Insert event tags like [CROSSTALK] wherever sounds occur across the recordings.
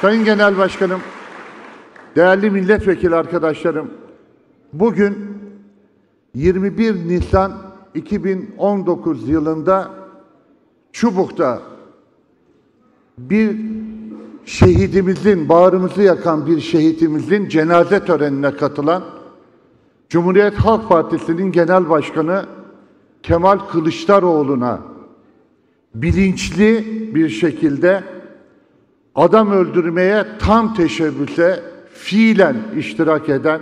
Sayın Genel Başkanım, değerli milletvekili arkadaşlarım, bugün 21 Nisan 2019 yılında Çubuk'ta bir şehidimizin, bağrımızı yakan bir şehidimizin cenaze törenine katılan Cumhuriyet Halk Partisi'nin Genel Başkanı Kemal Kılıçdaroğlu'na bilinçli bir şekilde adam öldürmeye tam teşebbüse fiilen iştirak eden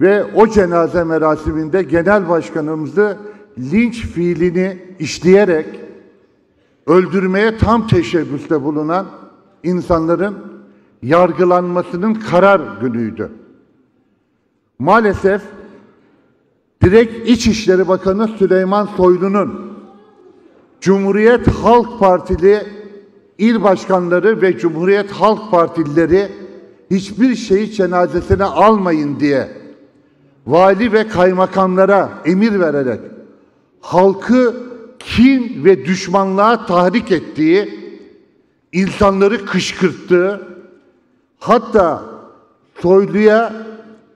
ve o cenaze merasiminde genel başkanımızı linç fiilini işleyerek öldürmeye tam teşebbüste bulunan insanların yargılanmasının karar günüydü. Maalesef direkt İçişleri Bakanı Süleyman Soylu'nun Cumhuriyet Halk Partili il başkanları ve Cumhuriyet Halk Partilileri hiçbir şeyi cenazesine almayın diye vali ve kaymakamlara emir vererek halkı kin ve düşmanlığa tahrik ettiği, insanları kışkırttığı, hatta Soylu'ya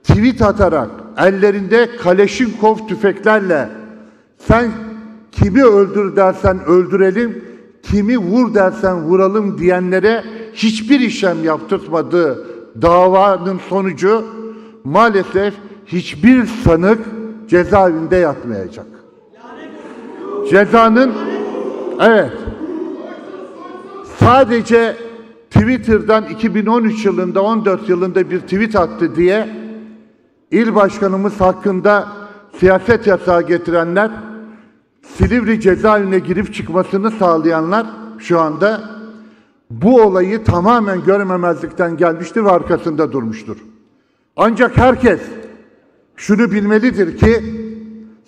tweet atarak ellerinde Kaleşinkov tüfeklerle sen kimi öldür dersen öldürelim, kimi vur dersen vuralım diyenlere hiçbir işlem yaptırmadığı davanın sonucu maalesef hiçbir sanık cezaevinde yatmayacak. Cezanın evet sadece Twitter'dan 2013 yılında 14 yılında bir tweet attı diye il başkanımız hakkında siyaset yasağı getirenler Silivri cezaevine girip çıkmasını sağlayanlar şu anda bu olayı tamamen görmemezlikten gelmiştir ve arkasında durmuştur. Ancak herkes şunu bilmelidir ki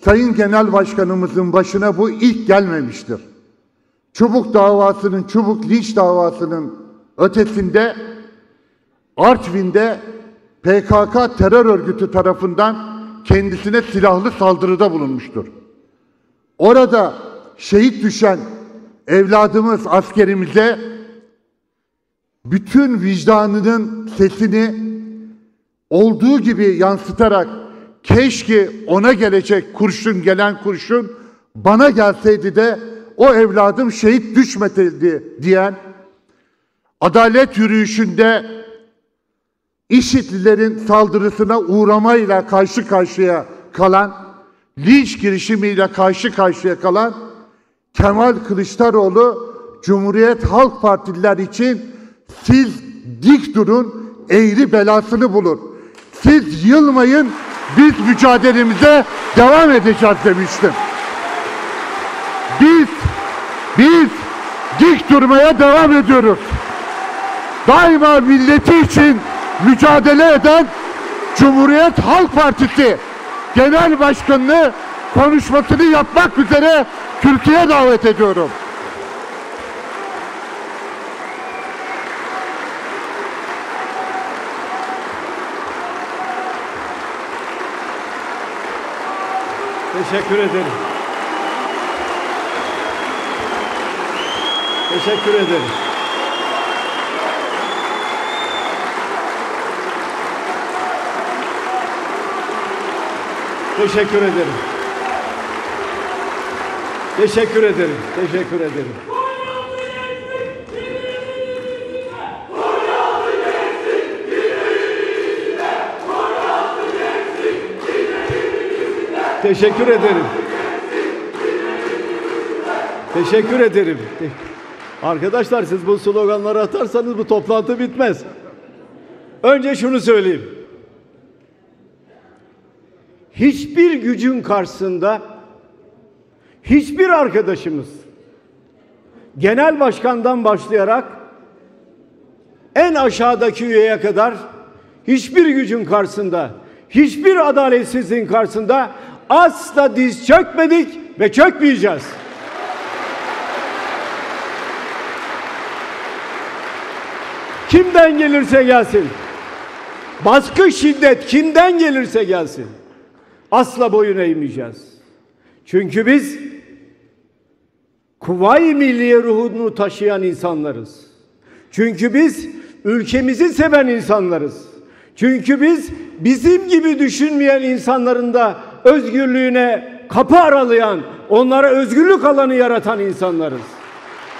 Sayın Genel Başkanımızın başına bu ilk gelmemiştir. Çubuk davasının, Çubuk linç davasının ötesinde Artvin'de PKK terör örgütü tarafından kendisine silahlı saldırıda bulunmuştur. Orada şehit düşen evladımız askerimize bütün vicdanının sesini olduğu gibi yansıtarak keşke ona gelecek kurşun gelen kurşun bana gelseydi de o evladım şehit düşmeseydi diyen adalet yürüyüşünde IŞİD'lilerin saldırısına uğramayla karşı karşıya kalan, linç girişimiyle karşı karşıya kalan Kemal Kılıçdaroğlu Cumhuriyet Halk Partililer için siz dik durun, eğri belasını bulur. Siz yılmayın, biz mücadelemize devam edeceğiz demiştim. Biz, biz dik durmaya devam ediyoruz. Daima milleti için mücadele eden Cumhuriyet Halk Partisi Genel Başkanı'nı konuşmasını yapmak üzere Türkiye davet ediyorum. Teşekkür ederim. Teşekkür ederim. Teşekkür ederim. Teşekkür ederim. Teşekkür ederim. Teşekkür ederim. Teşekkür ederim. Arkadaşlar siz bu sloganları atarsanız bu toplantı bitmez. Önce şunu söyleyeyim. Hiçbir gücün karşısında hiçbir arkadaşımız genel başkandan başlayarak en aşağıdaki üyeye kadar hiçbir gücün karşısında, hiçbir adaletsizliğin karşısında asla diz çökmedik ve çökmeyeceğiz. Kimden gelirse gelsin. Baskı şiddet kimden gelirse gelsin. Asla boyun eğmeyeceğiz. Çünkü biz Kuvayi Milliye ruhunu taşıyan insanlarız. Çünkü biz ülkemizi seven insanlarız. Çünkü biz bizim gibi düşünmeyen insanların da özgürlüğüne kapı aralayan, onlara özgürlük alanı yaratan insanlarız.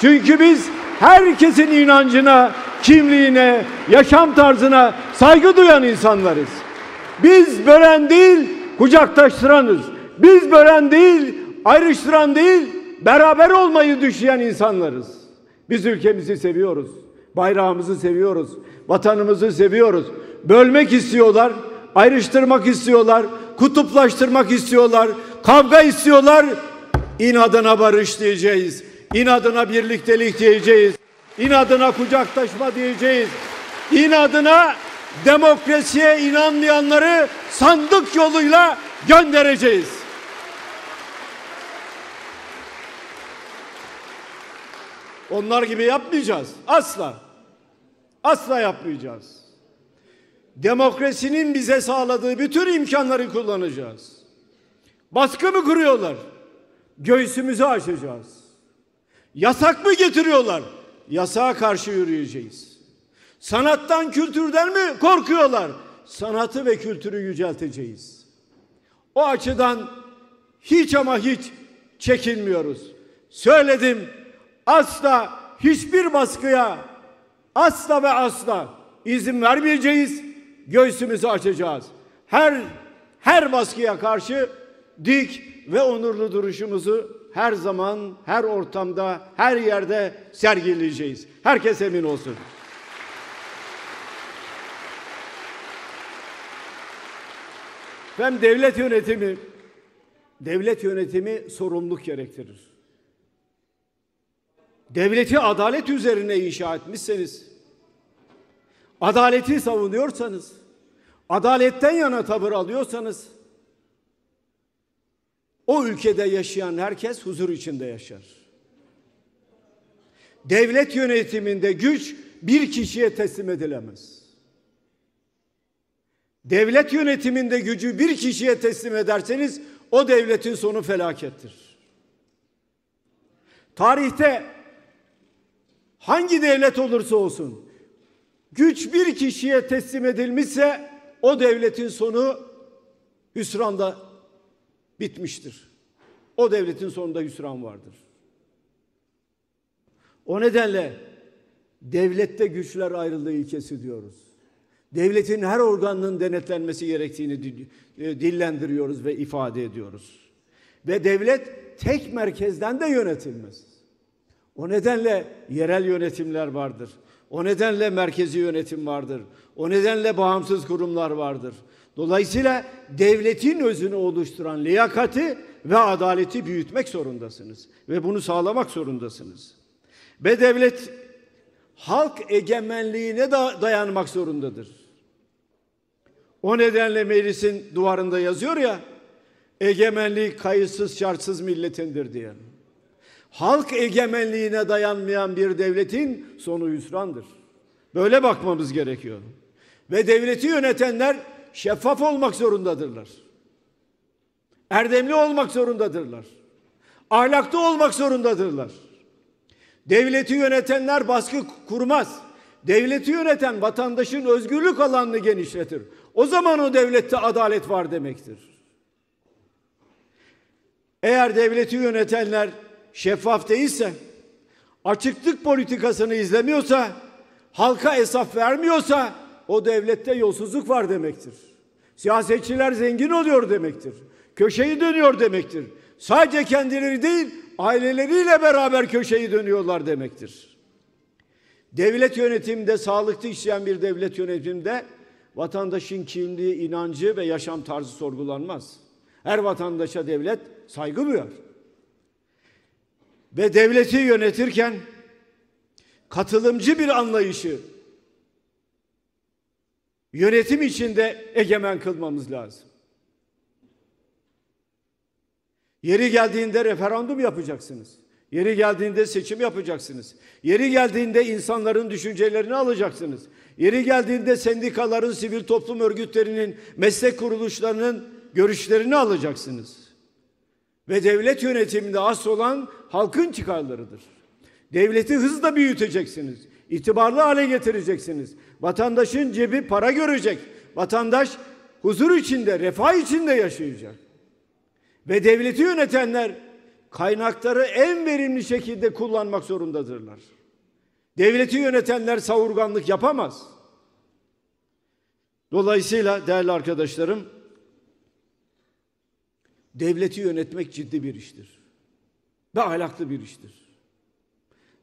Çünkü biz herkesin inancına, kimliğine, yaşam tarzına saygı duyan insanlarız. Biz bölen değil, kucaktaştıranız. Biz bölen değil, ayrıştıran değil, beraber olmayı düşleyen insanlarız. Biz ülkemizi seviyoruz. Bayrağımızı seviyoruz. Vatanımızı seviyoruz. Bölmek istiyorlar, ayrıştırmak istiyorlar, kutuplaştırmak istiyorlar, kavga istiyorlar. İnadına barış diyeceğiz. İnadına birliktelik diyeceğiz. İnadına kucaktaşma diyeceğiz. İnadına demokrasiye inanmayanları sandık yoluyla göndereceğiz. Onlar gibi yapmayacağız. Asla. Asla yapmayacağız. Demokrasinin bize sağladığı bütün imkanları kullanacağız. Baskı mı kuruyorlar? Göğsümüzü açacağız. Yasak mı getiriyorlar? Yasağa karşı yürüyeceğiz. Sanattan, kültürden mi korkuyorlar? Sanatı ve kültürü yücelteceğiz. O açıdan hiç ama hiç çekinmiyoruz. Söyledim, asla hiçbir baskıya asla ve asla izin vermeyeceğiz. Göğsümüzü açacağız. Her her baskıya karşı dik ve onurlu duruşumuzu her zaman, her ortamda, her yerde sergileyeceğiz. Herkes emin olsun. Hem devlet yönetimi devlet yönetimi sorumluluk gerektirir. Devleti adalet üzerine inşa etmişseniz, adaleti savunuyorsanız, adaletten yana tavır alıyorsanız, o ülkede yaşayan herkes huzur içinde yaşar. Devlet yönetiminde güç bir kişiye teslim edilemez. Devlet yönetiminde gücü bir kişiye teslim ederseniz o devletin sonu felakettir. Tarihte hangi devlet olursa olsun güç bir kişiye teslim edilmişse o devletin sonu hüsranda bitmiştir. O devletin sonunda hüsran vardır. O nedenle devlette güçler ayrılığı ilkesi diyoruz. Devletin her organının denetlenmesi gerektiğini e, dillendiriyoruz ve ifade ediyoruz. Ve devlet tek merkezden de yönetilmez. O nedenle yerel yönetimler vardır. O nedenle merkezi yönetim vardır. O nedenle bağımsız kurumlar vardır. Dolayısıyla devletin özünü oluşturan liyakati ve adaleti büyütmek zorundasınız. Ve bunu sağlamak zorundasınız. Ve devlet halk egemenliğine da dayanmak zorundadır. O nedenle meclisin duvarında yazıyor ya, egemenlik kayıtsız şartsız milletindir diye. Halk egemenliğine dayanmayan bir devletin sonu hüsrandır. Böyle bakmamız gerekiyor. Ve devleti yönetenler şeffaf olmak zorundadırlar. Erdemli olmak zorundadırlar. Ahlaklı olmak zorundadırlar. Devleti yönetenler baskı kurmaz. Devleti yöneten vatandaşın özgürlük alanını genişletir. O zaman o devlette adalet var demektir. Eğer devleti yönetenler şeffaf değilse, açıklık politikasını izlemiyorsa, halka hesap vermiyorsa o devlette yolsuzluk var demektir. Siyasetçiler zengin oluyor demektir. Köşeyi dönüyor demektir. Sadece kendileri değil, aileleriyle beraber köşeyi dönüyorlar demektir. Devlet yönetiminde sağlıklı işleyen bir devlet yönetiminde vatandaşın kimliği, inancı ve yaşam tarzı sorgulanmaz. Her vatandaşa devlet saygı duyar. Ve devleti yönetirken katılımcı bir anlayışı yönetim içinde egemen kılmamız lazım. Yeri geldiğinde referandum yapacaksınız. Yeri geldiğinde seçim yapacaksınız. Yeri geldiğinde insanların düşüncelerini alacaksınız. Yeri geldiğinde sendikaların, sivil toplum örgütlerinin, meslek kuruluşlarının görüşlerini alacaksınız. Ve devlet yönetiminde asıl olan halkın çıkarlarıdır. Devleti hızla büyüteceksiniz. İtibarlı hale getireceksiniz. Vatandaşın cebi para görecek. Vatandaş huzur içinde, refah içinde yaşayacak. Ve devleti yönetenler kaynakları en verimli şekilde kullanmak zorundadırlar. Devleti yönetenler savurganlık yapamaz. Dolayısıyla değerli arkadaşlarım, devleti yönetmek ciddi bir iştir. Ve ahlaklı bir iştir.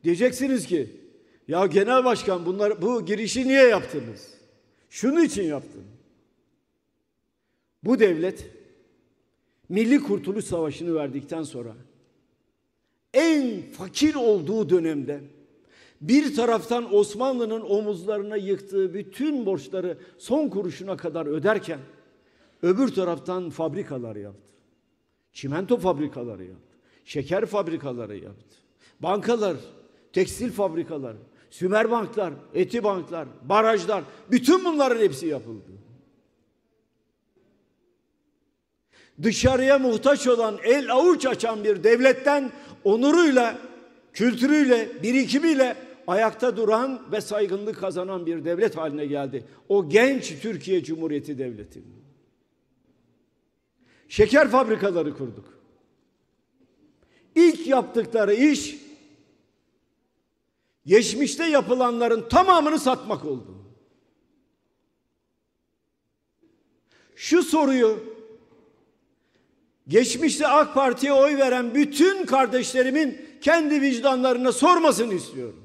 Diyeceksiniz ki, ya genel başkan bunlar bu girişi niye yaptınız? Şunun için yaptım. Bu devlet Milli Kurtuluş Savaşı'nı verdikten sonra en fakir olduğu dönemde bir taraftan Osmanlı'nın omuzlarına yıktığı bütün borçları son kuruşuna kadar öderken öbür taraftan fabrikalar yaptı. Çimento fabrikaları yaptı. Şeker fabrikaları yaptı. Bankalar, tekstil fabrikaları, sümer banklar, eti banklar, barajlar bütün bunların hepsi yapıldı. Dışarıya muhtaç olan el avuç açan bir devletten onuruyla, kültürüyle, birikimiyle ayakta duran ve saygınlık kazanan bir devlet haline geldi. O genç Türkiye Cumhuriyeti Devleti. Şeker fabrikaları kurduk. İlk yaptıkları iş geçmişte yapılanların tamamını satmak oldu. Şu soruyu geçmişte AK Parti'ye oy veren bütün kardeşlerimin kendi vicdanlarına sormasını istiyorum.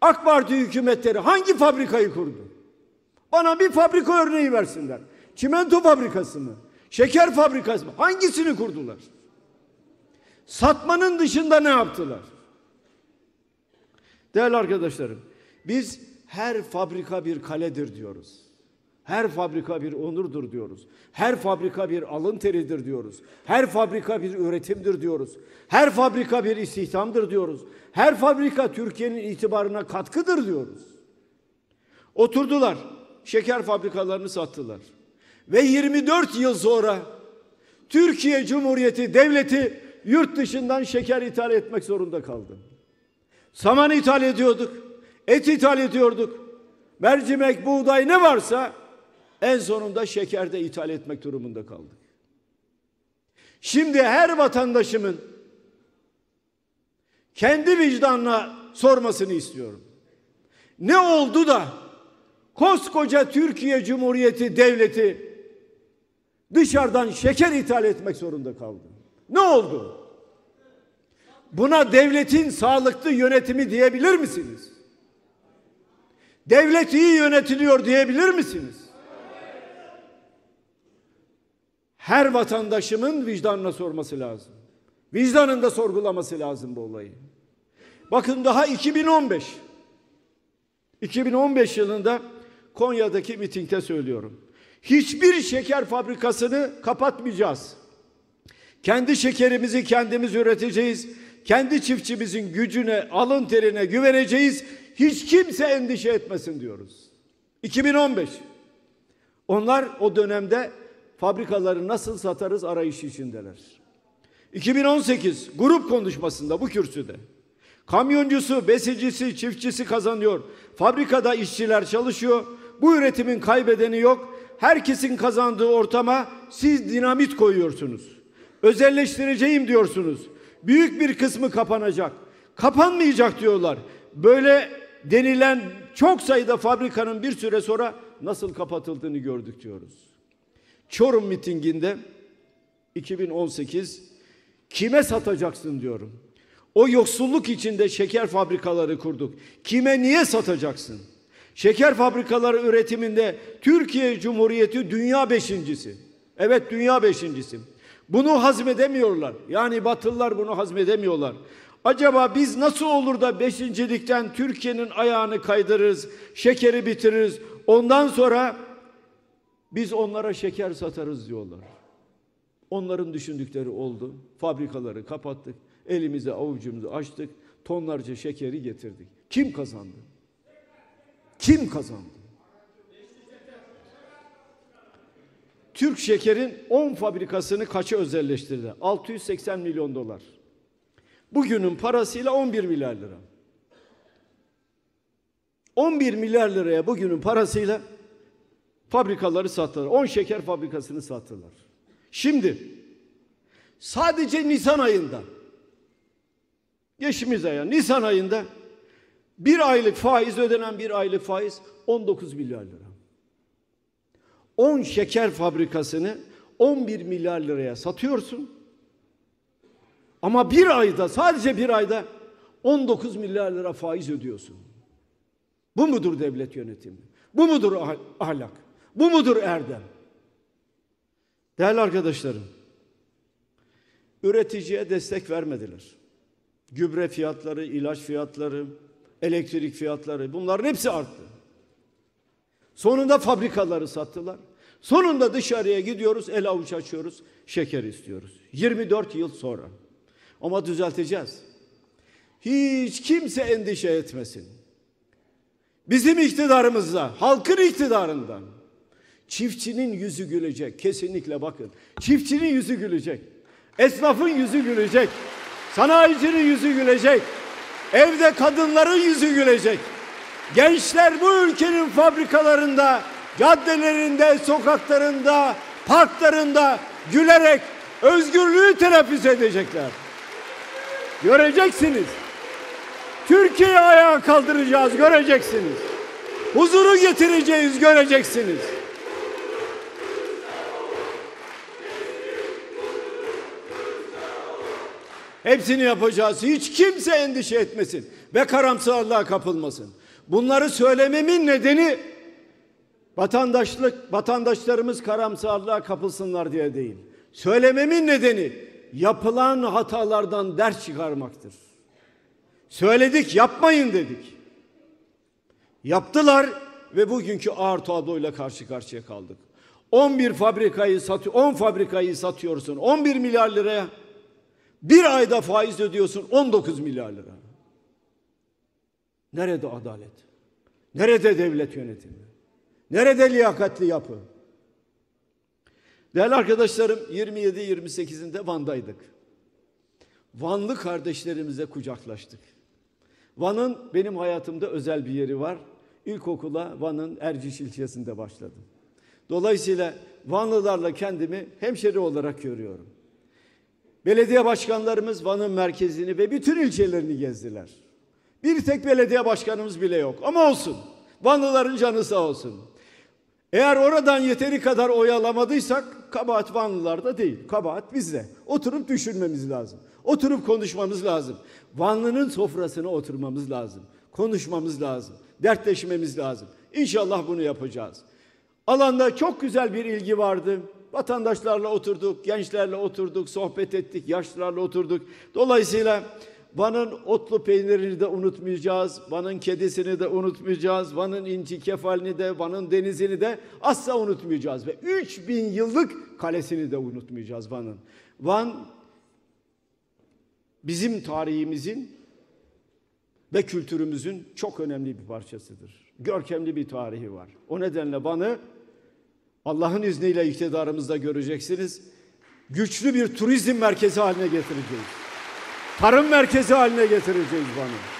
AK Parti hükümetleri hangi fabrikayı kurdu? Bana bir fabrika örneği versinler. Çimento fabrikası mı? Şeker fabrikası mı? Hangisini kurdular? Satmanın dışında ne yaptılar? Değerli arkadaşlarım, biz her fabrika bir kaledir diyoruz. Her fabrika bir onurdur diyoruz. Her fabrika bir alın teridir diyoruz. Her fabrika bir üretimdir diyoruz. Her fabrika bir istihdamdır diyoruz. Her fabrika Türkiye'nin itibarına katkıdır diyoruz. Oturdular, şeker fabrikalarını sattılar. Ve 24 yıl sonra Türkiye Cumhuriyeti Devleti yurt dışından şeker ithal etmek zorunda kaldı. Saman ithal ediyorduk, et ithal ediyorduk. Mercimek, buğday ne varsa en sonunda şekerde ithal etmek durumunda kaldık. Şimdi her vatandaşımın kendi vicdanına sormasını istiyorum. Ne oldu da koskoca Türkiye Cumhuriyeti Devleti dışarıdan şeker ithal etmek zorunda kaldı? Ne oldu? Buna devletin sağlıklı yönetimi diyebilir misiniz? Devlet iyi yönetiliyor diyebilir misiniz? Her vatandaşımın vicdanına sorması lazım. Vicdanında sorgulaması lazım bu olayı. Bakın daha 2015 2015 yılında Konya'daki mitingde söylüyorum. Hiçbir şeker fabrikasını kapatmayacağız. Kendi şekerimizi kendimiz üreteceğiz. Kendi çiftçimizin gücüne, alın terine güveneceğiz. Hiç kimse endişe etmesin diyoruz. 2015. Onlar o dönemde fabrikaları nasıl satarız arayışı içindeler. 2018 grup konuşmasında bu kürsüde kamyoncusu, besicisi, çiftçisi kazanıyor. Fabrikada işçiler çalışıyor. Bu üretimin kaybedeni yok. Herkesin kazandığı ortama siz dinamit koyuyorsunuz. Özelleştireceğim diyorsunuz. Büyük bir kısmı kapanacak. Kapanmayacak diyorlar. Böyle denilen çok sayıda fabrikanın bir süre sonra nasıl kapatıldığını gördük diyoruz. Çorum mitinginde 2018 kime satacaksın diyorum. O yoksulluk içinde şeker fabrikaları kurduk. Kime niye satacaksın? Şeker fabrikaları üretiminde Türkiye Cumhuriyeti dünya beşincisi. Evet dünya beşincisi. Bunu hazmedemiyorlar. Yani Batılılar bunu hazmedemiyorlar. Acaba biz nasıl olur da beşincilikten Türkiye'nin ayağını kaydırırız, şekeri bitiririz. Ondan sonra biz onlara şeker satarız diyorlar. Onların düşündükleri oldu. Fabrikaları kapattık. Elimize avucumuzu açtık. Tonlarca şekeri getirdik. Kim kazandı? Kim kazandı? Türk Şeker'in 10 fabrikasını kaça özelleştirdi? 680 milyon dolar. Bugünün parasıyla 11 milyar lira. 11 milyar liraya bugünün parasıyla fabrikaları sattılar. 10 şeker fabrikasını sattılar. Şimdi sadece Nisan ayında geçimiz aya Nisan ayında bir aylık faiz ödenen bir aylık faiz 19 milyar lira. 10 şeker fabrikasını 11 milyar liraya satıyorsun. Ama bir ayda sadece bir ayda 19 milyar lira faiz ödüyorsun. Bu mudur devlet yönetimi? Bu mudur ah- ahlak? Bu mudur erdem? Değerli arkadaşlarım, üreticiye destek vermediler. Gübre fiyatları, ilaç fiyatları, elektrik fiyatları bunların hepsi arttı. Sonunda fabrikaları sattılar. Sonunda dışarıya gidiyoruz, el avuç açıyoruz, şeker istiyoruz. 24 yıl sonra. Ama düzelteceğiz. Hiç kimse endişe etmesin. Bizim iktidarımızda, halkın iktidarından çiftçinin yüzü gülecek. Kesinlikle bakın. Çiftçinin yüzü gülecek. Esnafın yüzü gülecek. Sanayicinin yüzü gülecek. Evde kadınların yüzü gülecek. Gençler bu ülkenin fabrikalarında, caddelerinde, sokaklarında, parklarında gülerek özgürlüğü telaffuz edecekler. Göreceksiniz. Türkiye'yi ayağa kaldıracağız, göreceksiniz. Huzuru getireceğiz, göreceksiniz. Hepsini yapacağız. Hiç kimse endişe etmesin ve karamsarlığa kapılmasın. Bunları söylememin nedeni vatandaşlık vatandaşlarımız karamsarlığa kapılsınlar diye değil. Söylememin nedeni yapılan hatalardan ders çıkarmaktır. Söyledik, yapmayın dedik. Yaptılar ve bugünkü ağır tabloyla karşı karşıya kaldık. 11 fabrikayı satıyor, 10 fabrikayı satıyorsun 11 milyar liraya. Bir ayda faiz ödüyorsun 19 milyar lira. Nerede adalet? Nerede devlet yönetimi? Nerede liyakatli yapı? Değerli arkadaşlarım 27-28'inde Van'daydık. Vanlı kardeşlerimize kucaklaştık. Van'ın benim hayatımda özel bir yeri var. İlkokula Van'ın Erciş ilçesinde başladım. Dolayısıyla Vanlılarla kendimi hemşeri olarak görüyorum. Belediye başkanlarımız Van'ın merkezini ve bütün ilçelerini gezdiler. Bir tek belediye başkanımız bile yok ama olsun. Vanlıların canı sağ olsun. Eğer oradan yeteri kadar oy alamadıysak kabahat Vanlılarda değil. Kabahat bizde. Oturup düşünmemiz lazım. Oturup konuşmamız lazım. Vanlı'nın sofrasına oturmamız lazım. Konuşmamız lazım. Dertleşmemiz lazım. İnşallah bunu yapacağız. Alanda çok güzel bir ilgi vardı. Vatandaşlarla oturduk, gençlerle oturduk, sohbet ettik, yaşlılarla oturduk. Dolayısıyla Van'ın otlu peynirini de unutmayacağız. Van'ın kedisini de unutmayacağız. Van'ın inci kefalini de, Van'ın denizini de asla unutmayacağız. Ve 3000 yıllık kalesini de unutmayacağız Van'ın. Van bizim tarihimizin ve kültürümüzün çok önemli bir parçasıdır. Görkemli bir tarihi var. O nedenle Van'ı Allah'ın izniyle iktidarımızda göreceksiniz. Güçlü bir turizm merkezi haline getireceğiz. Tarım merkezi haline getireceğiz Van'ı.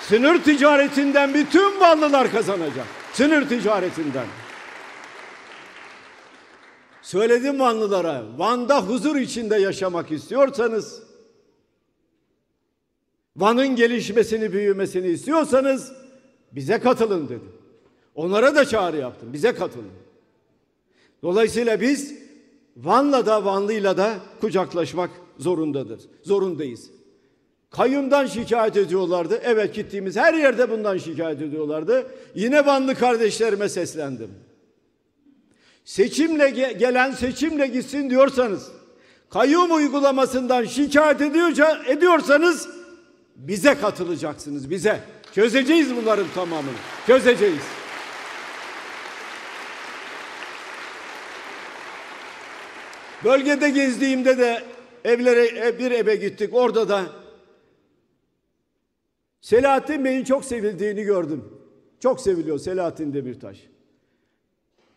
Sınır ticaretinden bütün Vanlılar kazanacak. Sınır ticaretinden. Söyledim Vanlılara, Van'da huzur içinde yaşamak istiyorsanız, Van'ın gelişmesini, büyümesini istiyorsanız bize katılın dedim. Onlara da çağrı yaptım. Bize katılın. Dolayısıyla biz Van'la da Vanlı'yla da kucaklaşmak zorundadır. Zorundayız. Kayyumdan şikayet ediyorlardı. Evet gittiğimiz her yerde bundan şikayet ediyorlardı. Yine Vanlı kardeşlerime seslendim. Seçimle ge- gelen seçimle gitsin diyorsanız, kayyum uygulamasından şikayet ediyorca, ediyorsanız bize katılacaksınız, bize. Çözeceğiz bunların tamamını. Çözeceğiz. Bölgede gezdiğimde de evlere bir eve gittik. Orada da Selahattin Bey'in çok sevildiğini gördüm. Çok seviliyor Selahattin Demirtaş.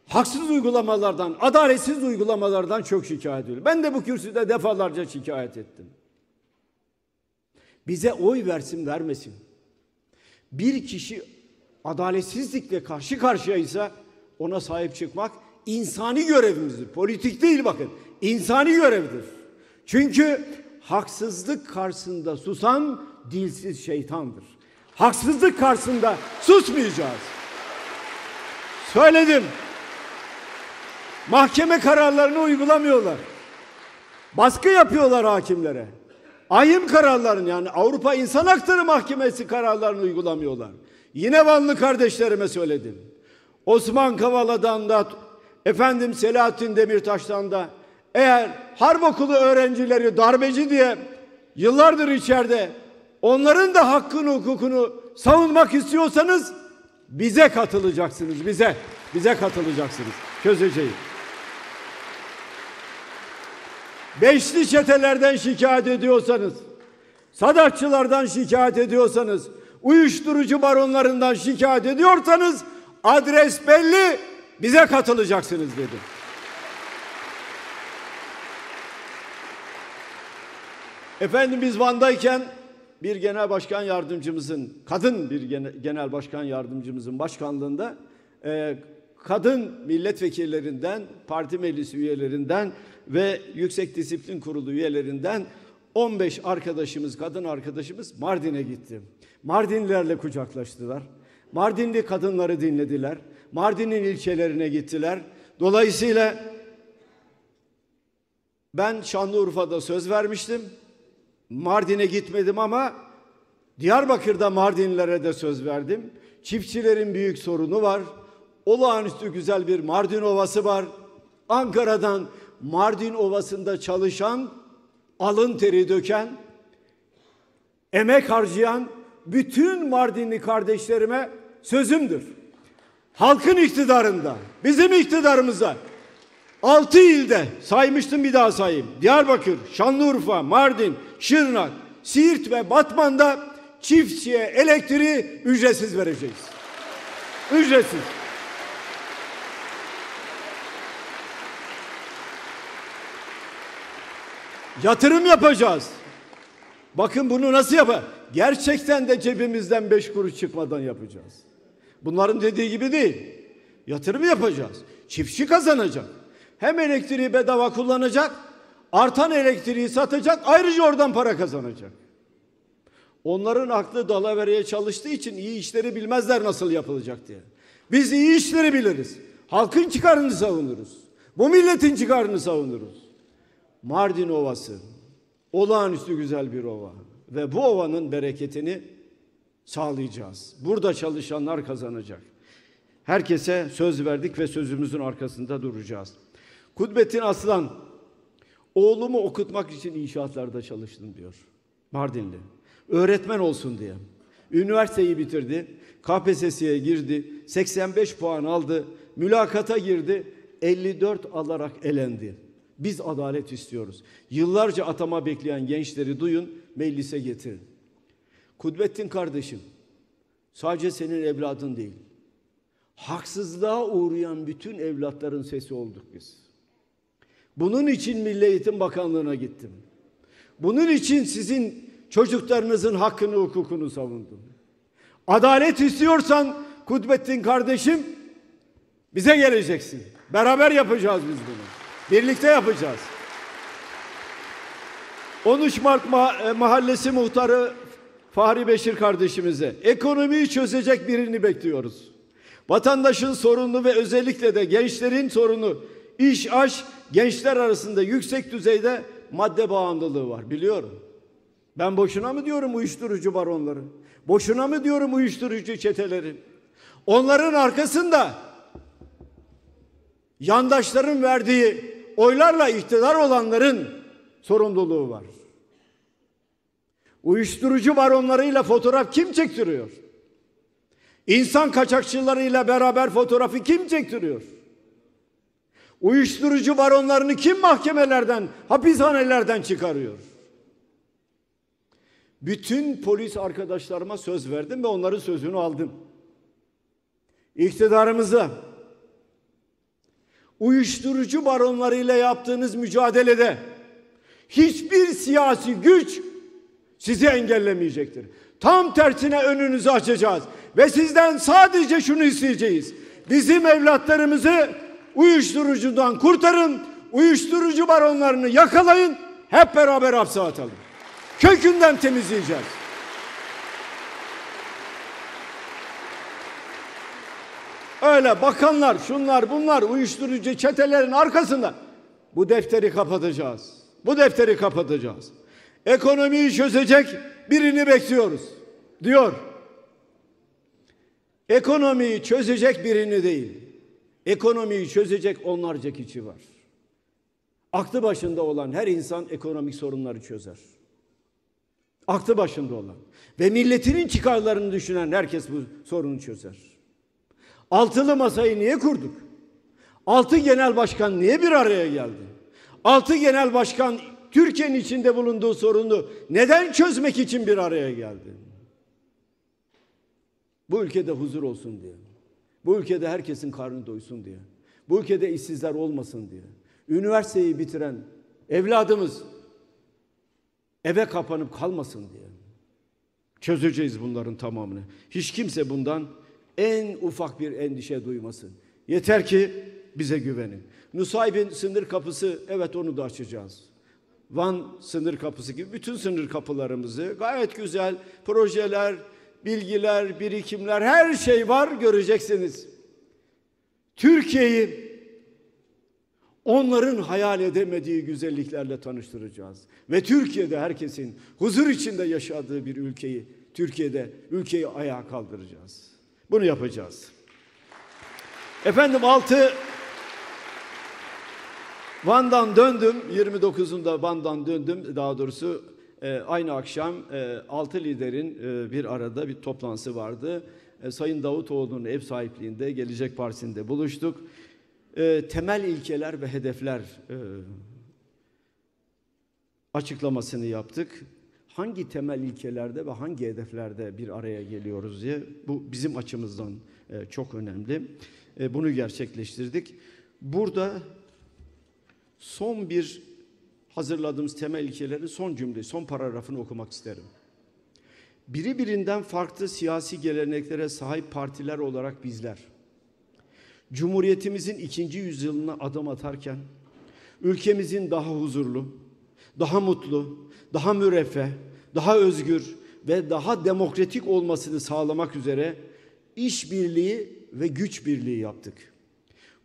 Haksız uygulamalardan, adaletsiz uygulamalardan çok şikayet ediyor. Ben de bu kürsüde defalarca şikayet ettim. Bize oy versin vermesin. bir kişi adaletsizlikle karşı karşıyaysa ona sahip çıkmak insani görevimizdir. Politik değil bakın. İnsani görevdir. Çünkü haksızlık karşısında susan dilsiz şeytandır. Haksızlık karşısında susmayacağız. Söyledim. Mahkeme kararlarını uygulamıyorlar. Baskı yapıyorlar hakimlere. Ayım kararlarını yani Avrupa İnsan Hakları Mahkemesi kararlarını uygulamıyorlar. Yine Vanlı kardeşlerime söyledim. Osman Kavala'dan da efendim Selahattin Demirtaş'tan da eğer harp okulu öğrencileri darbeci diye yıllardır içeride onların da hakkını hukukunu savunmak istiyorsanız bize katılacaksınız bize. Bize katılacaksınız. Çözeceğiz. Beşli çetelerden şikayet ediyorsanız, sadakçılardan şikayet ediyorsanız, uyuşturucu baronlarından şikayet ediyorsanız adres belli bize katılacaksınız dedi. Efendim biz Van'dayken bir genel başkan yardımcımızın, kadın bir genel başkan yardımcımızın başkanlığında e, kadın milletvekillerinden, parti meclisi üyelerinden ve Yüksek Disiplin Kurulu üyelerinden 15 arkadaşımız, kadın arkadaşımız Mardin'e gitti. Mardinlilerle kucaklaştılar. Mardinli kadınları dinlediler. Mardin'in ilçelerine gittiler. Dolayısıyla ben Şanlıurfa'da söz vermiştim. Mardin'e gitmedim ama Diyarbakır'da Mardinlilere de söz verdim. Çiftçilerin büyük sorunu var. Olağanüstü güzel bir Mardin Ovası var. Ankara'dan Mardin Ovası'nda çalışan, alın teri döken, emek harcayan bütün Mardinli kardeşlerime sözümdür. Halkın iktidarında, bizim iktidarımızda altı ilde saymıştım bir daha sayayım. Diyarbakır, Şanlıurfa, Mardin, Şırnak, Siirt ve Batman'da çiftçiye elektriği ücretsiz vereceğiz. Ücretsiz. Yatırım yapacağız. Bakın bunu nasıl yapar? Gerçekten de cebimizden beş kuruş çıkmadan yapacağız. Bunların dediği gibi değil. Yatırım yapacağız. Çiftçi kazanacak. Hem elektriği bedava kullanacak, artan elektriği satacak, ayrıca oradan para kazanacak. Onların aklı dalavereye çalıştığı için iyi işleri bilmezler nasıl yapılacak diye. Biz iyi işleri biliriz. Halkın çıkarını savunuruz. Bu milletin çıkarını savunuruz. Mardin Ovası olağanüstü güzel bir ova ve bu ovanın bereketini sağlayacağız. Burada çalışanlar kazanacak. Herkese söz verdik ve sözümüzün arkasında duracağız. Kudbettin Aslan oğlumu okutmak için inşaatlarda çalıştım diyor. Mardinli. Öğretmen olsun diye. Üniversiteyi bitirdi. KPSS'ye girdi. 85 puan aldı. Mülakata girdi. 54 alarak elendi. Biz adalet istiyoruz. Yıllarca atama bekleyen gençleri duyun, meclise getirin. Kudbettin kardeşim, sadece senin evladın değil. Haksızlığa uğrayan bütün evlatların sesi olduk biz. Bunun için Milli Eğitim Bakanlığı'na gittim. Bunun için sizin çocuklarınızın hakkını, hukukunu savundum. Adalet istiyorsan Kudbettin kardeşim bize geleceksin. Beraber yapacağız biz bunu. Birlikte yapacağız. 13 Mart e, Mahallesi muhtarı Fahri Beşir kardeşimize ekonomiyi çözecek birini bekliyoruz. Vatandaşın sorunu ve özellikle de gençlerin sorunu iş aş gençler arasında yüksek düzeyde madde bağımlılığı var biliyorum. Ben boşuna mı diyorum uyuşturucu baronları? Boşuna mı diyorum uyuşturucu çeteleri? Onların arkasında yandaşların verdiği oylarla iktidar olanların sorumluluğu var. Uyuşturucu baronlarıyla fotoğraf kim çektiriyor? İnsan kaçakçılarıyla beraber fotoğrafı kim çektiriyor? Uyuşturucu baronlarını kim mahkemelerden, hapishanelerden çıkarıyor? Bütün polis arkadaşlarıma söz verdim ve onların sözünü aldım. İktidarımıza uyuşturucu baronlarıyla yaptığınız mücadelede hiçbir siyasi güç sizi engellemeyecektir. Tam tersine önünüzü açacağız. Ve sizden sadece şunu isteyeceğiz. Bizim evlatlarımızı uyuşturucudan kurtarın. Uyuşturucu baronlarını yakalayın. Hep beraber hapse atalım. Kökünden temizleyeceğiz. Öyle bakanlar, şunlar, bunlar uyuşturucu çetelerin arkasında. Bu defteri kapatacağız. Bu defteri kapatacağız. Ekonomiyi çözecek birini bekliyoruz. Diyor. Ekonomiyi çözecek birini değil. Ekonomiyi çözecek onlarca kişi var. Aklı başında olan her insan ekonomik sorunları çözer. Aklı başında olan ve milletinin çıkarlarını düşünen herkes bu sorunu çözer. Altılı masayı niye kurduk? Altı genel başkan niye bir araya geldi? Altı genel başkan Türkiye'nin içinde bulunduğu sorunu neden çözmek için bir araya geldi? Bu ülkede huzur olsun diye. Bu ülkede herkesin karnı doysun diye. Bu ülkede işsizler olmasın diye. Üniversiteyi bitiren evladımız eve kapanıp kalmasın diye. Çözeceğiz bunların tamamını. Hiç kimse bundan en ufak bir endişe duymasın. Yeter ki bize güvenin. Nusaybin sınır kapısı evet onu da açacağız. Van sınır kapısı gibi bütün sınır kapılarımızı gayet güzel projeler, bilgiler, birikimler her şey var göreceksiniz. Türkiye'yi onların hayal edemediği güzelliklerle tanıştıracağız. Ve Türkiye'de herkesin huzur içinde yaşadığı bir ülkeyi, Türkiye'de ülkeyi ayağa kaldıracağız. Bunu yapacağız. Efendim altı Van'dan döndüm. 29'unda Van'dan döndüm. Daha doğrusu e, aynı akşam e, altı liderin e, bir arada bir toplantısı vardı. E, Sayın Davutoğlu'nun ev sahipliğinde Gelecek Partisi'nde buluştuk. E, temel ilkeler ve hedefler açıklamasını yaptık. Hangi temel ilkelerde ve hangi hedeflerde bir araya geliyoruz diye bu bizim açımızdan çok önemli. Bunu gerçekleştirdik. Burada son bir hazırladığımız temel ilkelerin son cümle, son paragrafını okumak isterim. Biri birinden farklı siyasi geleneklere sahip partiler olarak bizler, Cumhuriyetimizin ikinci yüzyılına adım atarken, ülkemizin daha huzurlu, daha mutlu, daha müreffeh, daha özgür ve daha demokratik olmasını sağlamak üzere işbirliği ve güç birliği yaptık.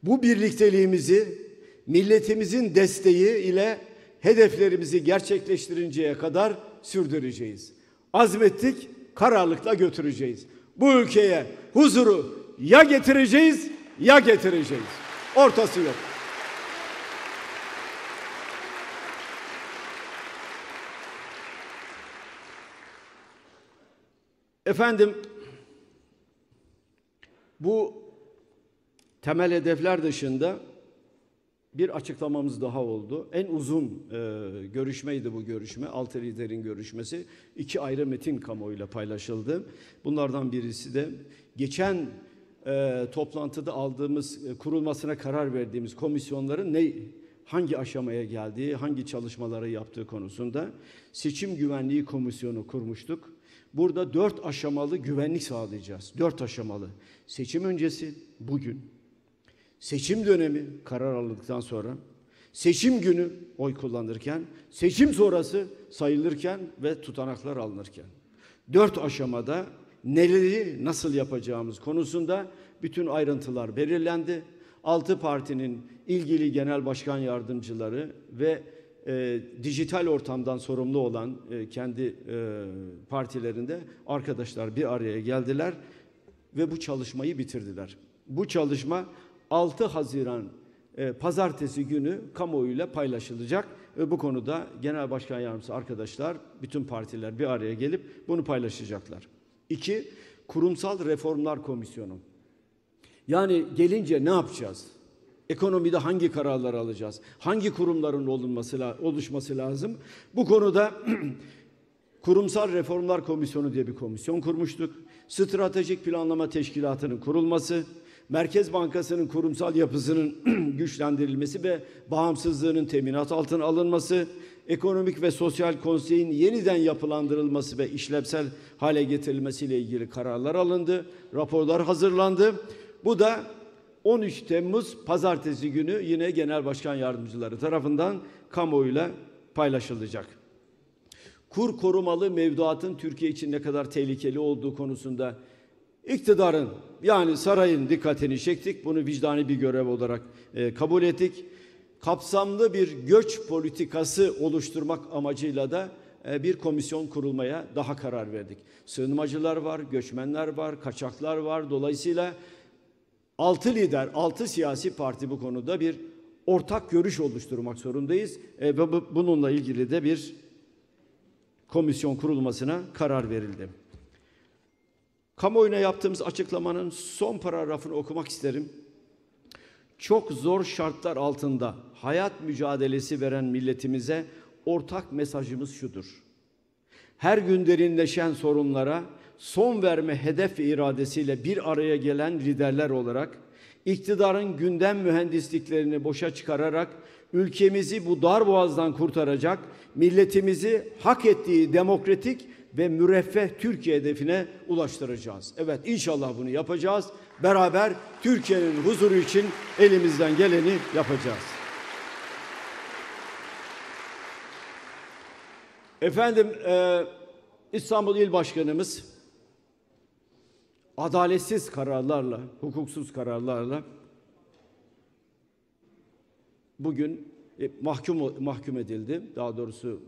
Bu birlikteliğimizi milletimizin desteği ile hedeflerimizi gerçekleştirinceye kadar sürdüreceğiz. Azmettik, kararlılıkla götüreceğiz. Bu ülkeye huzuru ya getireceğiz ya getireceğiz. Ortası yok. Efendim bu temel hedefler dışında bir açıklamamız daha oldu. En uzun e, görüşmeydi bu görüşme. Altı liderin görüşmesi. iki ayrı metin kamuoyuyla paylaşıldı. Bunlardan birisi de geçen e, toplantıda aldığımız, e, kurulmasına karar verdiğimiz komisyonların ne hangi aşamaya geldiği, hangi çalışmaları yaptığı konusunda seçim güvenliği komisyonu kurmuştuk. Burada dört aşamalı güvenlik sağlayacağız. Dört aşamalı. Seçim öncesi, bugün. Seçim dönemi, karar alındıktan sonra. Seçim günü, oy kullanırken. Seçim sonrası sayılırken ve tutanaklar alınırken. Dört aşamada neleri nasıl yapacağımız konusunda bütün ayrıntılar belirlendi. Altı partinin ilgili genel başkan yardımcıları ve e, dijital ortamdan sorumlu olan e, kendi e, partilerinde arkadaşlar bir araya geldiler ve bu çalışmayı bitirdiler. Bu çalışma 6 Haziran e, pazartesi günü kamuoyuyla paylaşılacak. E, bu konuda genel başkan yardımcısı arkadaşlar, bütün partiler bir araya gelip bunu paylaşacaklar. İki, kurumsal reformlar komisyonu. Yani gelince ne yapacağız? Ekonomide hangi kararlar alacağız? Hangi kurumların olunması, oluşması lazım? Bu konuda [CLEARS THROAT] Kurumsal Reformlar Komisyonu diye bir komisyon kurmuştuk. Stratejik Planlama Teşkilatı'nın kurulması, Merkez Bankası'nın kurumsal yapısının [CLEARS THROAT] güçlendirilmesi ve bağımsızlığının teminat altına alınması, Ekonomik ve Sosyal Konsey'in yeniden yapılandırılması ve işlevsel hale getirilmesiyle ilgili kararlar alındı. Raporlar hazırlandı. Bu da 13 Temmuz pazartesi günü yine Genel Başkan Yardımcıları tarafından kamuoyuyla paylaşılacak. Kur korumalı mevduatın Türkiye için ne kadar tehlikeli olduğu konusunda iktidarın yani sarayın dikkatini çektik. Bunu vicdani bir görev olarak e, kabul ettik. Kapsamlı bir göç politikası oluşturmak amacıyla da e, bir komisyon kurulmaya daha karar verdik. Sığınmacılar var, göçmenler var, kaçaklar var. Dolayısıyla altı lider, altı siyasi parti bu konuda bir ortak görüş oluşturmak zorundayız. E, ve bu- bununla ilgili de bir komisyon kurulmasına karar verildi. Kamuoyuna yaptığımız açıklamanın son paragrafını okumak isterim. Çok zor şartlar altında hayat mücadelesi veren milletimize ortak mesajımız şudur. Her gün derinleşen sorunlara son verme hedef iradesiyle bir araya gelen liderler olarak iktidarın gündem mühendisliklerini boşa çıkararak ülkemizi bu dar boğazdan kurtaracak, milletimizi hak ettiği demokratik ve müreffeh Türkiye hedefine ulaştıracağız. Evet inşallah bunu yapacağız. Beraber Türkiye'nin huzuru için elimizden geleni yapacağız. Efendim e, İstanbul İl Başkanımız adaletsiz kararlarla, hukuksuz kararlarla bugün e, mahkum mahkum edildi. Daha doğrusu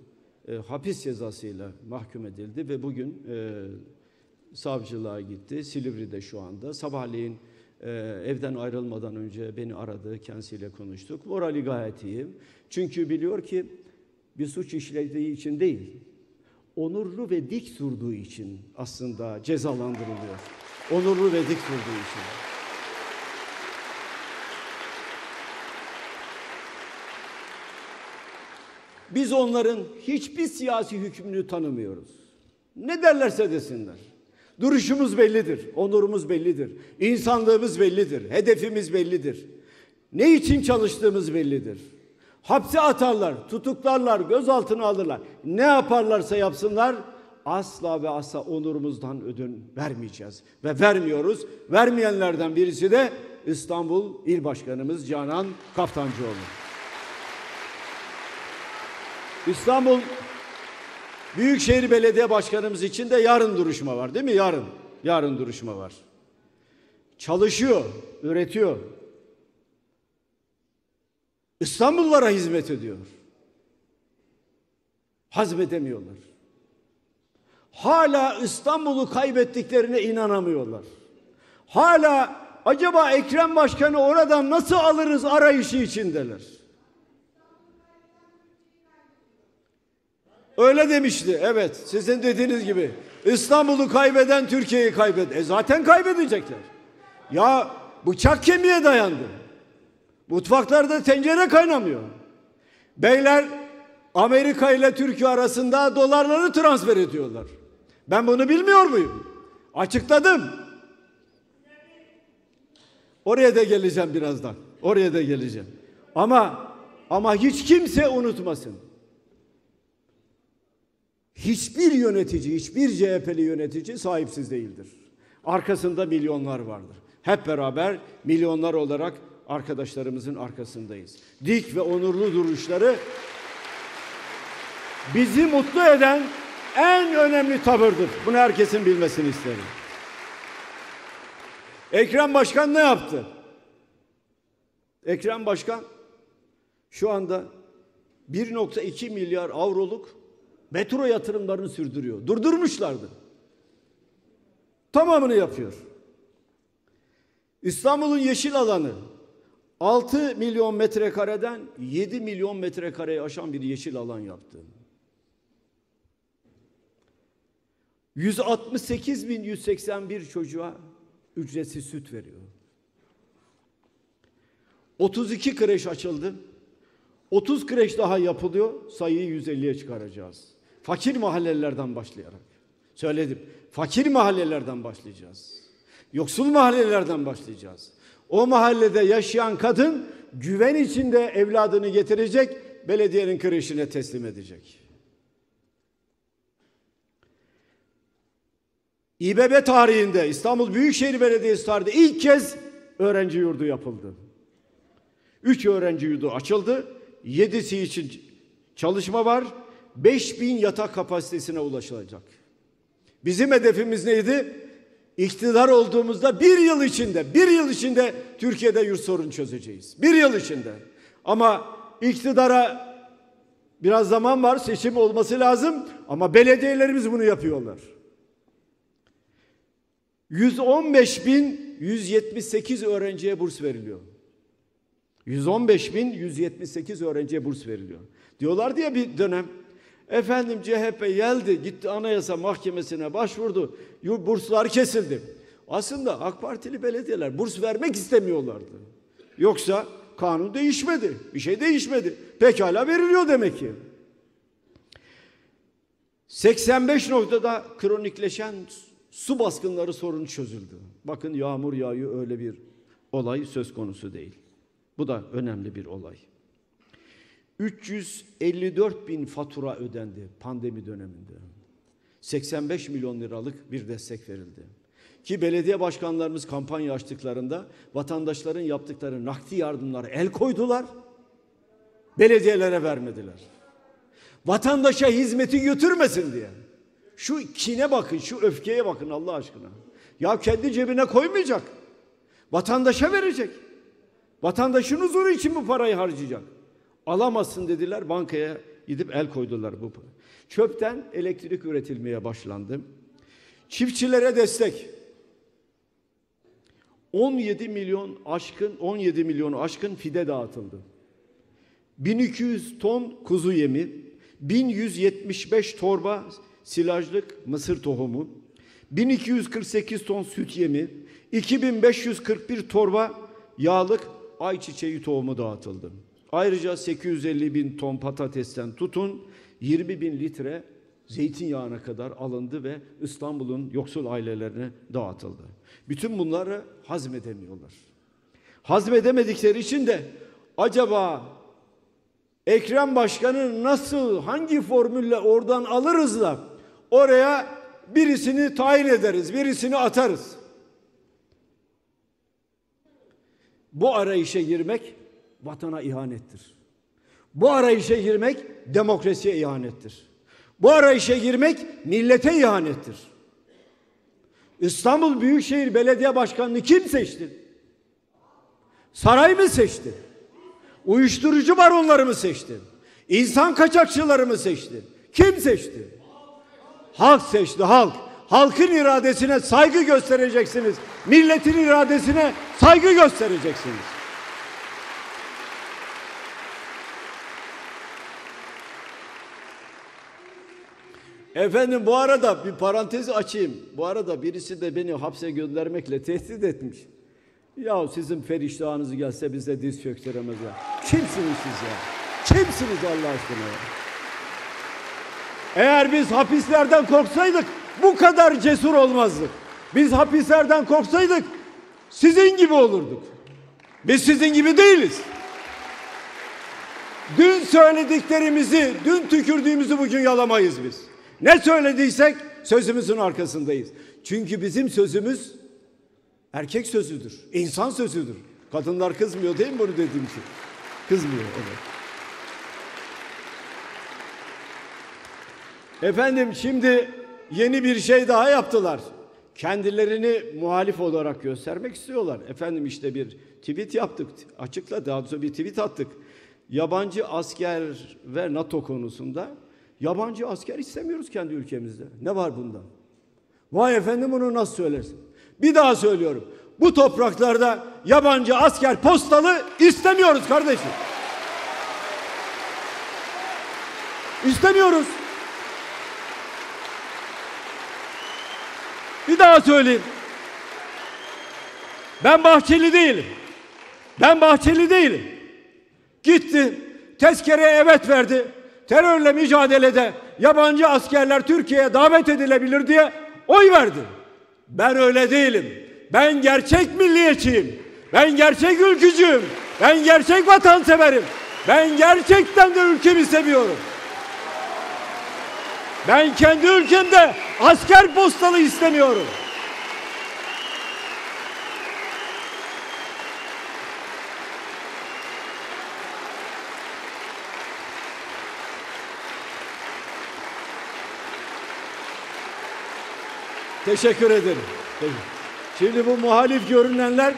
e, hapis cezasıyla mahkum edildi ve bugün e, savcılığa gitti. Silivri'de şu anda. Sabahleyin e, evden ayrılmadan önce beni aradı, kendisiyle konuştuk. Morali gayet iyi. Çünkü biliyor ki bir suç işlediği için değil, onurlu ve dik durduğu için aslında cezalandırılıyor. Onurlu ve dik durduğu için. Biz onların hiçbir siyasi hükmünü tanımıyoruz. Ne derlerse desinler. Duruşumuz bellidir, onurumuz bellidir, insanlığımız bellidir, hedefimiz bellidir. Ne için çalıştığımız bellidir. Hapse atarlar, tutuklarlar, gözaltına alırlar. Ne yaparlarsa yapsınlar asla ve asla onurumuzdan ödün vermeyeceğiz. Ve vermiyoruz. Vermeyenlerden birisi de İstanbul İl Başkanımız Canan Kaftancıoğlu. İstanbul Büyükşehir Belediye Başkanımız için de yarın duruşma var değil mi? Yarın. Yarın duruşma var. Çalışıyor, üretiyor. İstanbullulara hizmet ediyor. Hazmedemiyorlar. Hala İstanbul'u kaybettiklerine inanamıyorlar. Hala acaba Ekrem Başkan'ı oradan nasıl alırız arayışı içindeler. Öyle demişti. Evet, sizin dediğiniz gibi. İstanbul'u kaybeden Türkiye'yi kaybed. E zaten kaybedecekler. Ya bıçak kemiğe dayandı. Mutfaklarda tencere kaynamıyor. Beyler Amerika ile Türkiye arasında dolarları transfer ediyorlar. Ben bunu bilmiyor muyum? Açıkladım. Oraya da geleceğim birazdan. Oraya da geleceğim. Ama ama hiç kimse unutmasın. Hiçbir yönetici, hiçbir CHP'li yönetici sahipsiz değildir. Arkasında milyonlar vardır. Hep beraber milyonlar olarak arkadaşlarımızın arkasındayız. Dik ve onurlu duruşları bizi mutlu eden en önemli tavırdır. Bunu herkesin bilmesini isterim. Ekrem Başkan ne yaptı? Ekrem Başkan şu anda 1.2 milyar avroluk metro yatırımlarını sürdürüyor. Durdurmuşlardı. Tamamını yapıyor. İstanbul'un yeşil alanı 6 milyon metrekareden 7 milyon metrekareye aşan bir yeşil alan yaptı. 168.181 çocuğa ücretsiz süt veriyor. 32 kreş açıldı. 30 kreş daha yapılıyor. Sayıyı 150'ye çıkaracağız. Fakir mahallelerden başlayarak. Söyledim. Fakir mahallelerden başlayacağız. Yoksul mahallelerden başlayacağız. O mahallede yaşayan kadın güven içinde evladını getirecek, belediyenin kreşine teslim edecek. İBB tarihinde İstanbul Büyükşehir Belediyesi tarihinde ilk kez öğrenci yurdu yapıldı. Üç öğrenci yurdu açıldı. Yedisi için çalışma var. 5000 yatak kapasitesine ulaşılacak. Bizim hedefimiz neydi? İktidar olduğumuzda bir yıl içinde, bir yıl içinde Türkiye'de yurt sorunu çözeceğiz. Bir yıl içinde. Ama iktidara biraz zaman var, seçim olması lazım ama belediyelerimiz bunu yapıyorlar. 115 bin 178 öğrenciye burs veriliyor. 115 bin 178 öğrenciye burs veriliyor. Diyorlar diye bir dönem efendim CHP geldi gitti anayasa mahkemesine başvurdu burslar kesildi. Aslında AK Partili belediyeler burs vermek istemiyorlardı. Yoksa kanun değişmedi. Bir şey değişmedi. Pekala veriliyor demek ki. 85 noktada kronikleşen su baskınları sorunu çözüldü. Bakın yağmur yağıyor öyle bir olay söz konusu değil. Bu da önemli bir olay. 354 bin fatura ödendi pandemi döneminde. 85 milyon liralık bir destek verildi. Ki belediye başkanlarımız kampanya açtıklarında vatandaşların yaptıkları nakdi yardımlara el koydular. Belediyelere vermediler. Vatandaşa hizmeti götürmesin diye. Şu kine bakın, şu öfkeye bakın Allah aşkına. Ya kendi cebine koymayacak. Vatandaşa verecek. Vatandaşın huzuru için bu parayı harcayacak. Alamazsın dediler bankaya gidip el koydular bu. Çöpten elektrik üretilmeye başlandı. Çiftçilere destek. 17 milyon aşkın 17 milyonu aşkın fide dağıtıldı. 1200 ton kuzu yemi, 1175 torba silajlık mısır tohumu, 1248 ton süt yemi, 2541 torba yağlık ayçiçeği tohumu dağıtıldı. Ayrıca 850 bin ton patatesten tutun 20 bin litre zeytinyağına kadar alındı ve İstanbul'un yoksul ailelerine dağıtıldı. Bütün bunları hazmedemiyorlar. Hazmedemedikleri için de acaba Ekrem Başkan'ı nasıl hangi formülle oradan alırız da oraya birisini tayin ederiz, birisini atarız. Bu arayışa girmek vatana ihanettir. Bu arayışa girmek demokrasiye ihanettir. Bu arayışa girmek millete ihanettir. İstanbul Büyükşehir Belediye Başkanı'nı kim seçti? Saray mı seçti? Uyuşturucu baronları mı seçti? İnsan kaçakçıları mı seçti? Kim seçti? Halk seçti, halk. Halkın iradesine saygı göstereceksiniz. Milletin iradesine saygı göstereceksiniz. Efendim bu arada bir parantez açayım. Bu arada birisi de beni hapse göndermekle tehdit etmiş. Ya sizin feriştahınız gelse bize diz çöktüremez ya. Kimsiniz siz ya? Kimsiniz Allah aşkına ya? Eğer biz hapislerden korksaydık bu kadar cesur olmazdık. Biz hapislerden korksaydık sizin gibi olurduk. Biz sizin gibi değiliz. Dün söylediklerimizi, dün tükürdüğümüzü bugün yalamayız biz. Ne söylediysek sözümüzün arkasındayız. Çünkü bizim sözümüz erkek sözüdür, insan sözüdür. Kadınlar kızmıyor değil mi bunu dediğim için? Kızmıyor evet. Efendim şimdi yeni bir şey daha yaptılar. Kendilerini muhalif olarak göstermek istiyorlar. Efendim işte bir tweet yaptık. Açıkla daha doğrusu bir tweet attık. Yabancı asker ve NATO konusunda yabancı asker istemiyoruz kendi ülkemizde. Ne var bunda? Vay efendim bunu nasıl söylersin? Bir daha söylüyorum. Bu topraklarda yabancı asker postalı istemiyoruz kardeşim. İstemiyoruz. Bir daha söyleyeyim. Ben Bahçeli değilim. Ben Bahçeli değilim. Gitti. Tezkereye evet verdi. Terörle mücadelede yabancı askerler Türkiye'ye davet edilebilir diye oy verdi. Ben öyle değilim. Ben gerçek milliyetçiyim. Ben gerçek ülkücüyüm. Ben gerçek vatanseverim. Ben gerçekten de ülkemi seviyorum. Ben kendi ülkemde asker postalı istemiyorum. Teşekkür ederim. Şimdi bu muhalif görünenler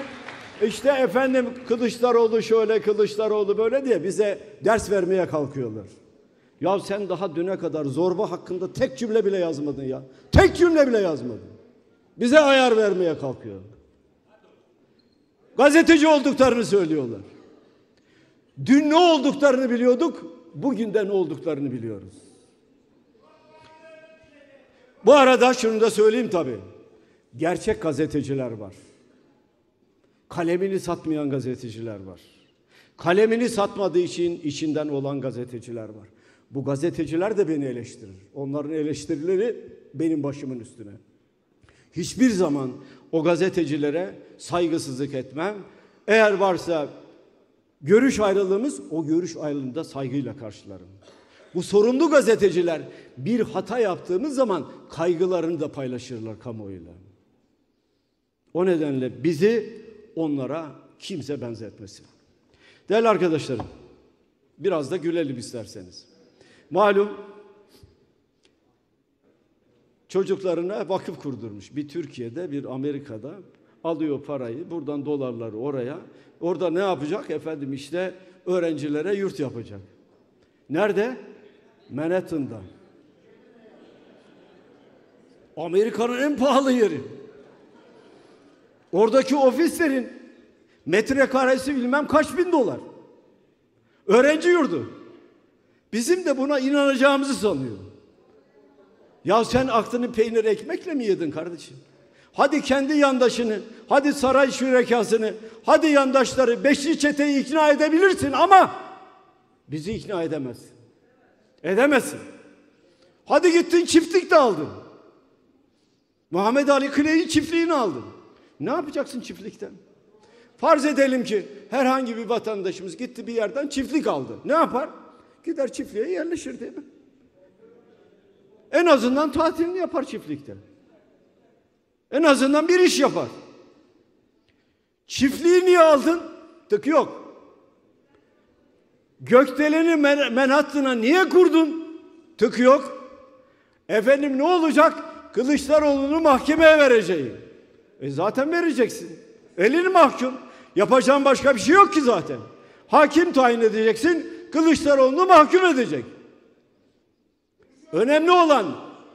işte efendim Kılıçdaroğlu şöyle Kılıçdaroğlu böyle diye bize ders vermeye kalkıyorlar. Ya sen daha düne kadar zorba hakkında tek cümle bile yazmadın ya. Tek cümle bile yazmadın. Bize ayar vermeye kalkıyor. Gazeteci olduklarını söylüyorlar. Dün ne olduklarını biliyorduk, bugün de ne olduklarını biliyoruz. Bu arada şunu da söyleyeyim tabii. Gerçek gazeteciler var. Kalemini satmayan gazeteciler var. Kalemini satmadığı için içinden olan gazeteciler var. Bu gazeteciler de beni eleştirir. Onların eleştirileri benim başımın üstüne. Hiçbir zaman o gazetecilere saygısızlık etmem. Eğer varsa görüş ayrılığımız o görüş ayrılığında saygıyla karşılarım. Bu sorumlu gazeteciler bir hata yaptığımız zaman kaygılarını da paylaşırlar kamuoyuyla. O nedenle bizi onlara kimse benzetmesin. Değerli arkadaşlarım, biraz da gülelim isterseniz. Malum çocuklarına vakıf kurdurmuş. Bir Türkiye'de, bir Amerika'da alıyor parayı, buradan dolarları oraya. Orada ne yapacak? Efendim işte öğrencilere yurt yapacak. Nerede? Manhattan'da. Amerika'nın en pahalı yeri. Oradaki ofislerin metrekaresi bilmem kaç bin dolar. Öğrenci yurdu. Bizim de buna inanacağımızı sanıyor. Ya sen aklını peynir ekmekle mi yedin kardeşim? Hadi kendi yandaşını, hadi saray şürekasını, hadi yandaşları, beşli çeteyi ikna edebilirsin ama bizi ikna edemezsin. Edemezsin. Hadi gittin çiftlik de aldın. Muhammed Ali Kley'in çiftliğini aldın. Ne yapacaksın çiftlikten? Farz edelim ki herhangi bir vatandaşımız gitti bir yerden çiftlik aldı. Ne yapar? Gider çiftliğe yerleşir değil mi? En azından tatilini yapar çiftlikte. En azından bir iş yapar. Çiftliği niye aldın? Tık yok. Gökdeleni Manhattan'a niye kurdun? Tık yok. Efendim ne olacak? Kılıçdaroğlu'nu mahkemeye vereceğim. E zaten vereceksin. Elini mahkum. Yapacağın başka bir şey yok ki zaten. Hakim tayin edeceksin. Kılıçdaroğlu'nu mahkum edecek. Önemli olan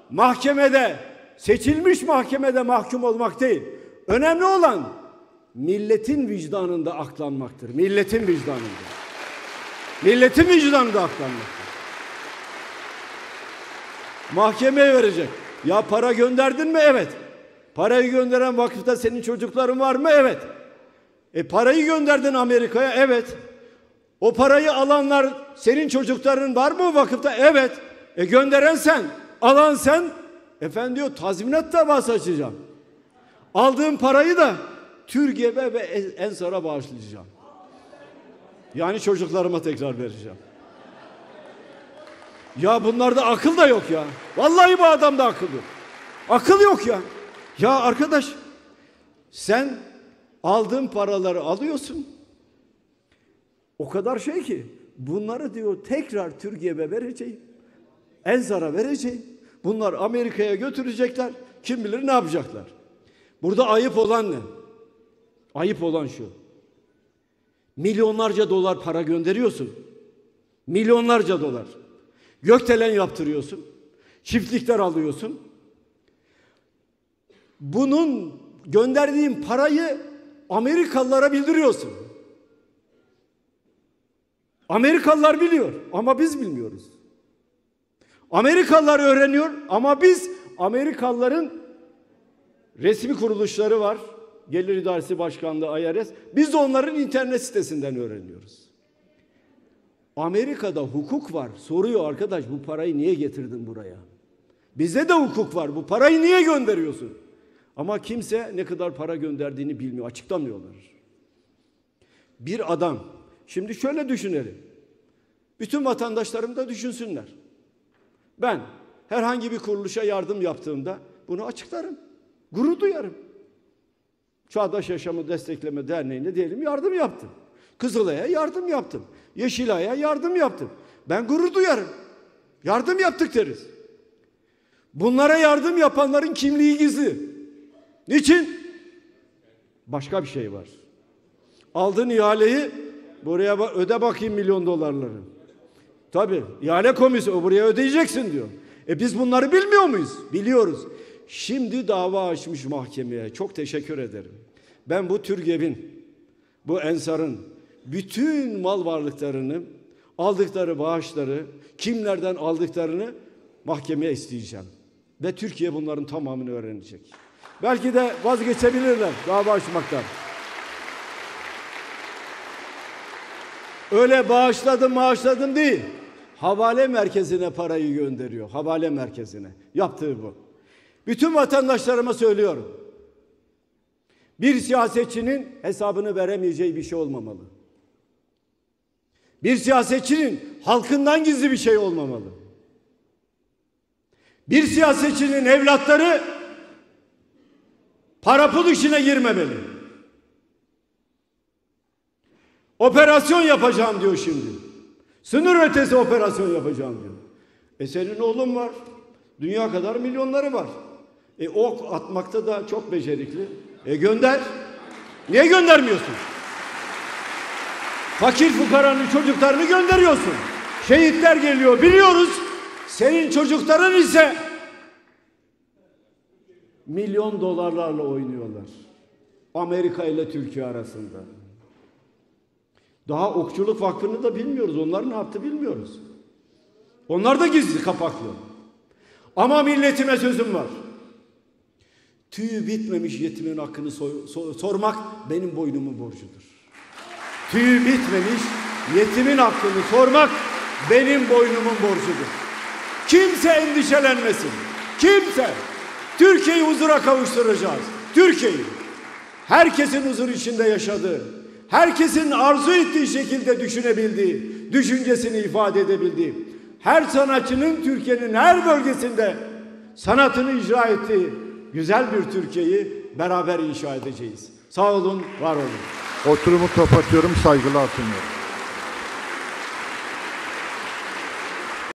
mahkemede, seçilmiş mahkemede mahkum olmak değil. Önemli olan milletin vicdanında aklanmaktır. Milletin vicdanında. Milletin vicdanında aklanmaktır. Mahkemeye verecek. Ya para gönderdin mi? Evet. Parayı gönderen vakıfta senin çocukların var mı? Evet. E parayı gönderdin Amerika'ya? Evet. O parayı alanlar senin çocukların var mı vakıfta? Evet. E gönderen sen, alan sen. Efendim diyor tazminat davası açacağım. Aldığım parayı da Türkiye'ye ve Ensar'a bağışlayacağım. Yani çocuklarıma tekrar vereceğim. Ya bunlarda akıl da yok ya. Vallahi bu adamda akıl yok. Akıl yok ya. Ya arkadaş sen aldığın paraları alıyorsun. O kadar şey ki bunları diyor tekrar Türkiye'ye vereceğim. Enzara vereceğim. Bunlar Amerika'ya götürecekler. Kim bilir ne yapacaklar. Burada ayıp olan ne? Ayıp olan şu. Milyonlarca dolar para gönderiyorsun. Milyonlarca dolar. Gökdelen yaptırıyorsun. Çiftlikler alıyorsun. Bunun gönderdiğin parayı Amerikalılara bildiriyorsun. Amerikalılar biliyor ama biz bilmiyoruz. Amerikalılar öğreniyor ama biz Amerikalıların resmi kuruluşları var. Gelir İdaresi Başkanlığı IRS. Biz de onların internet sitesinden öğreniyoruz. Amerika'da hukuk var. Soruyor arkadaş bu parayı niye getirdin buraya? Bizde de hukuk var. Bu parayı niye gönderiyorsun? Ama kimse ne kadar para gönderdiğini bilmiyor. Açıklamıyorlar. Bir adam. Şimdi şöyle düşünelim. Bütün vatandaşlarım da düşünsünler. Ben herhangi bir kuruluşa yardım yaptığımda bunu açıklarım. Gurur duyarım. Çağdaş Yaşamı Destekleme Derneği'ne diyelim yardım yaptım. Kızılay'a yardım yaptım. Yeşilay'a yardım yaptım. Ben gurur duyarım. Yardım yaptık deriz. Bunlara yardım yapanların kimliği gizli. Niçin? Başka bir şey var. Aldın ihaleyi buraya öde bakayım milyon dolarları. Tabii ihale komisyonu buraya ödeyeceksin diyor. E biz bunları bilmiyor muyuz? Biliyoruz. Şimdi dava açmış mahkemeye. Çok teşekkür ederim. Ben bu TÜRGEV'in, bu Ensar'ın bütün mal varlıklarını, aldıkları bağışları, kimlerden aldıklarını mahkemeye isteyeceğim. Ve Türkiye bunların tamamını öğrenecek. Belki de vazgeçebilirler dava açmaktan. Öyle bağışladım bağışladım değil. Havale merkezine parayı gönderiyor. Havale merkezine. Yaptığı bu. Bütün vatandaşlarıma söylüyorum. Bir siyasetçinin hesabını veremeyeceği bir şey olmamalı. Bir siyasetçinin halkından gizli bir şey olmamalı. Bir siyasetçinin evlatları para pul işine girmemeli. Operasyon yapacağım diyor şimdi. Sınır ötesi operasyon yapacağım diyor. E senin oğlun var. Dünya kadar milyonları var. E ok atmakta da çok becerikli. E gönder. Niye göndermiyorsun? Fakir fukaranın çocuklarını gönderiyorsun. Şehitler geliyor biliyoruz. Senin çocukların ise milyon dolarlarla oynuyorlar. Amerika ile Türkiye arasında. Daha okçuluk vakfını da bilmiyoruz. Onlar ne yaptı bilmiyoruz. Onlar da gizli kapaklı. Ama milletime sözüm var. Tüyü bitmemiş yetimin hakkını soy- so- sormak benim boynumun borcudur. Tüyü bitmemiş yetimin hakkını sormak benim boynumun borcudur. Kimse endişelenmesin. Kimse. Türkiye'yi huzura kavuşturacağız. Türkiye'yi. Herkesin huzur içinde yaşadığı, herkesin arzu ettiği şekilde düşünebildiği, düşüncesini ifade edebildiği, her sanatçının Türkiye'nin her bölgesinde sanatını icra ettiği güzel bir Türkiye'yi beraber inşa edeceğiz. Sağ olun, var olun. Oturumu kapatıyorum, saygılar sunuyorum.